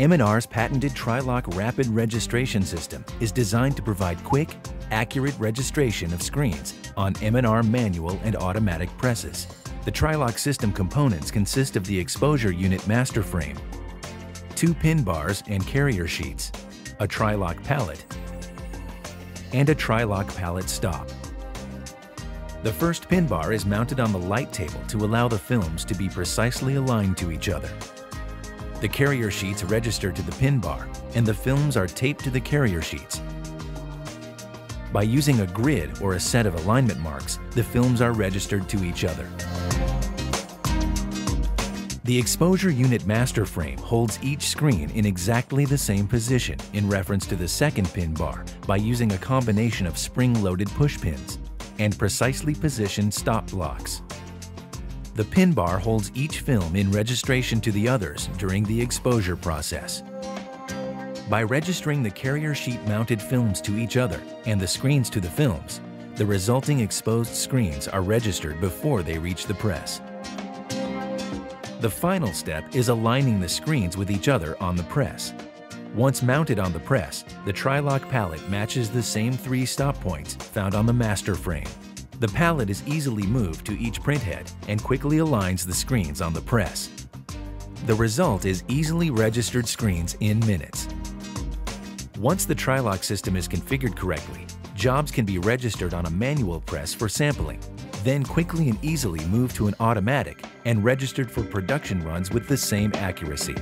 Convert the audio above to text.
M&R's patented Tri-Loc Rapid Registration System is designed to provide quick, accurate registration of screens on M&R manual and automatic presses. The Tri-Loc system components consist of the exposure unit master frame, two pin bars and carrier sheets, a Tri-Loc pallet, and a Tri-Loc pallet stop. The first pin bar is mounted on the light table to allow the films to be precisely aligned to each other. The carrier sheets register to the pin bar, and the films are taped to the carrier sheets. By using a grid or a set of alignment marks, the films are registered to each other. The exposure unit master frame holds each screen in exactly the same position in reference to the second pin bar by using a combination of spring-loaded push pins and precisely positioned stop blocks. The pin bar holds each film in registration to the others during the exposure process. By registering the carrier sheet mounted films to each other and the screens to the films, the resulting exposed screens are registered before they reach the press. The final step is aligning the screens with each other on the press. Once mounted on the press, the Tri-Loc pallet matches the same three stop points found on the master frame. The pallet is easily moved to each printhead and quickly aligns the screens on the press. The result is easily registered screens in minutes. Once the Tri-Loc system is configured correctly, jobs can be registered on a manual press for sampling then quickly and easily moved to an automatic and registered for production runs with the same accuracy.